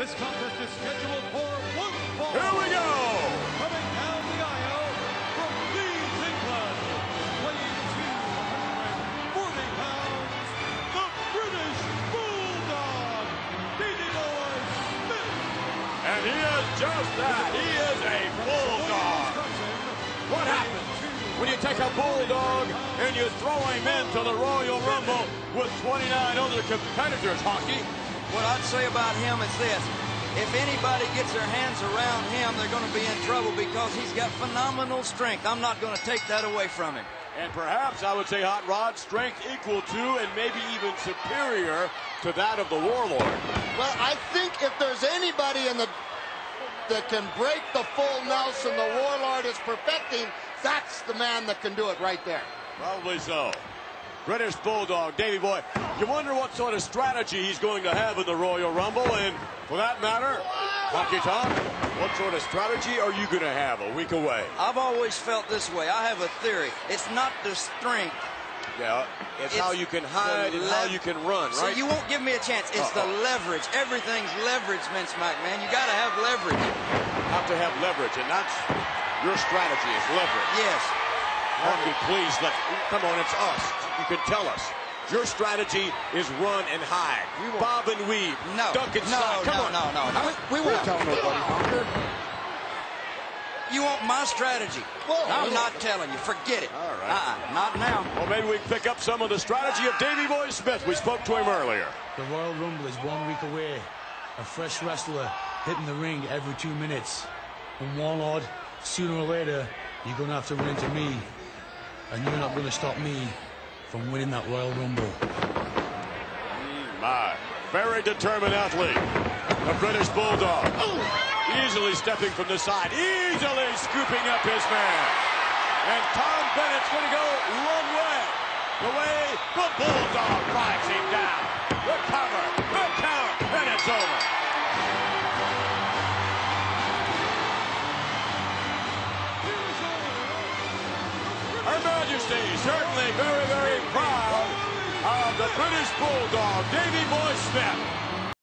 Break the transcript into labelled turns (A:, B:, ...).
A: This contest is scheduled for one fall.
B: Here we go.
A: Coming down the aisle from Leeds, England, weighing 240 pounds, the British Bulldog, Boy Smith.
B: And he is just that. He is a bulldog. What happens when you take a bulldog and you throw him into the Royal Rumble with 29 other competitors, Hockey?
C: What I'd say about him is this. If anybody gets their hands around him, they're going to be in trouble because he's got phenomenal strength. I'm not going to take that away from him.
B: And perhaps I would say Hot Rod strength equal to and maybe even superior to that of the Warlord.
D: Well, I think if there's anybody in the that can break the full Nelson the Warlord is perfecting, that's the man that can do it right there.
B: Probably so. British Bulldog, Davey Boy. You wonder what sort of strategy he's going to have in the Royal Rumble, and for that matter, Hockey Tom, what sort of strategy are you going to have a week away?
C: I've always felt this way. I have a theory. It's not the strength.
B: Yeah, it's,
C: It's
B: how you can hide and how you can run,
C: So you won't give me a chance. It's the
B: Uh-oh.
C: leverage. Everything's leverage, Vince McMahon. You got to have leverage.
B: You have to have leverage, and that's your strategy is leverage.
C: Yes.
B: Hockey, please, let come on, it's us. You can tell us. Your strategy is run and hide, bob and weave,
C: No.
B: duck and
C: no,
B: slide. Come
C: no,
B: on,
C: no, no, no.
D: We won't tell nobody, Hunter.
C: You want my strategy?
D: Well,
C: I'm
D: we-
C: not telling you. Forget it.
B: All right.
C: Uh-uh. Not now.
B: Well, maybe we can pick up some of the strategy of Davey Boy Smith. We spoke to him earlier.
E: The Royal Rumble is one week away. A fresh wrestler hitting the ring every two minutes. And Warlord, sooner or later, you're going to have to run into me. And you're not going to stop me from winning that Royal Rumble.
B: My very determined athlete, the British Bulldog. Easily stepping from the side, easily scooping up his man. And Tom Bennett's going to go one way. The way the Bulldog Her Majesty certainly very, very proud of the British Bulldog, Davey Boy Smith.